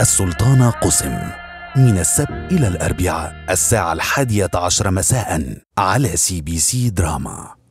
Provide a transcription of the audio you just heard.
السلطانة قسم من السبت إلى الأربعاء الساعة الحادية عشر مساء على CBC دراما.